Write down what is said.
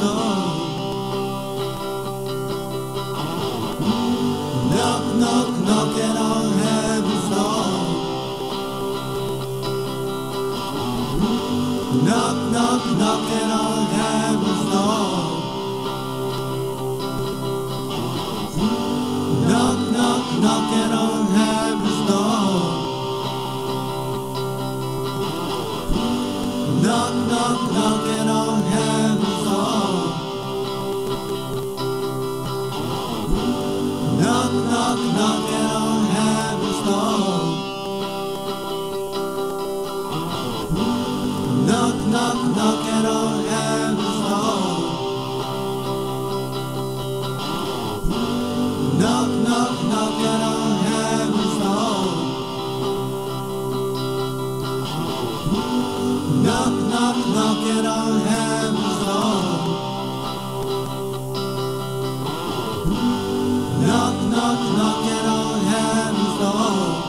door. Knock, knock, knocking on Knock, knock, knocking on heaven's door. Knock, knock, knocking on heaven's door. Knock, knock, knocking on heaven's door. Knock, knock, knocking on heaven's door. Knock, knock, knocking on heaven's door. Knock, knock, knocking on heaven's door. Knock, knock, knocking on heaven's door. Knock, knock, knocking on heaven's door.